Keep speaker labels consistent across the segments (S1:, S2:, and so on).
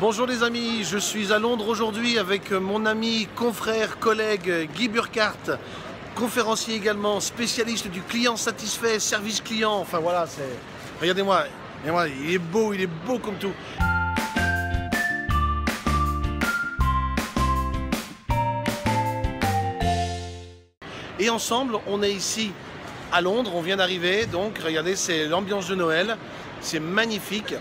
S1: Bonjour les amis, je suis à Londres aujourd'hui avec mon ami, confrère, collègue Guy Burkhardt, conférencier également, spécialiste du client satisfait, service client, enfin voilà, c'est... Regardez-moi, regardez il est beau, il est beau comme tout. Et ensemble, on est ici à Londres, on vient d'arriver, donc regardez, c'est l'ambiance de Noël, c'est magnifique.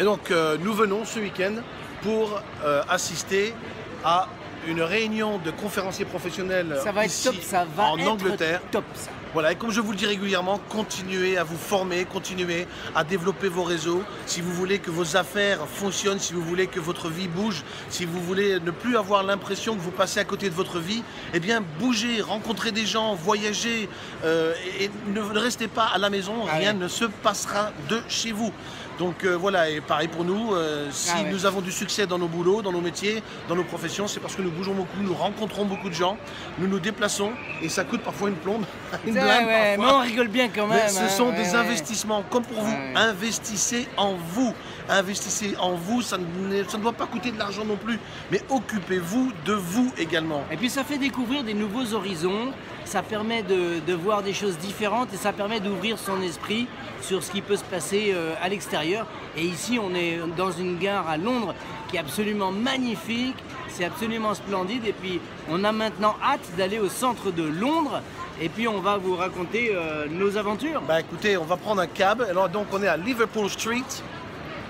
S1: Et donc euh, nous venons ce week-end pour euh, assister à une réunion de conférenciers professionnels
S2: ça va
S1: ici
S2: être top, ça va
S1: en
S2: être
S1: Angleterre.
S2: top ça.
S1: Voilà, et comme je vous le dis régulièrement, continuez à vous former, continuez à développer vos réseaux. Si vous voulez que vos affaires fonctionnent, si vous voulez que votre vie bouge, si vous voulez ne plus avoir l'impression que vous passez à côté de votre vie, eh bien bougez, rencontrez des gens, voyagez euh, et, ne, ne restez pas à la maison,
S2: Ah
S1: rien
S2: ouais.
S1: ne se passera de chez vous. Donc euh, voilà, et pareil pour nous, euh, si
S2: Ah ouais.
S1: nous avons du succès dans nos boulots, dans nos métiers, dans nos professions, c'est parce que nous bougeons beaucoup, nous rencontrons beaucoup de gens, nous nous déplaçons et ça coûte parfois une plombe, une
S2: Ouais, mais on rigole bien quand même.
S1: Mais ce
S2: hein,
S1: sont
S2: ouais,
S1: des
S2: ouais.
S1: investissements, comme pour vous. Investissez en vous. Investissez en vous, ça ne, ça ne doit pas coûter de l'argent non plus. Mais occupez-vous de vous également.
S2: Et puis ça fait découvrir des nouveaux horizons, ça permet de, voir des choses différentes et ça permet d'ouvrir son esprit sur ce qui peut se passer euh, à l'extérieur. Et ici, on est dans une gare à Londres qui est absolument magnifique, c'est absolument splendide. Et puis, on a maintenant hâte d'aller au centre de Londres. Et puis, on va vous raconter euh, nos aventures.
S1: Bah écoutez, on va prendre un cab. Alors donc on est à Liverpool Street.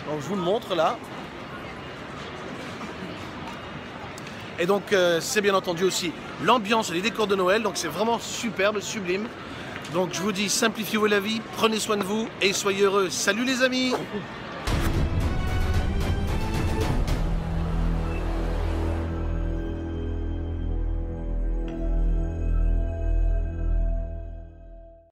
S1: Donc je vous le montre là. Et donc euh, c'est bien entendu aussi l'ambiance les décors de Noël. Donc c'est vraiment superbe, sublime. Donc je vous dis simplifiez-vous la vie, prenez soin de vous et soyez heureux. Salut les amis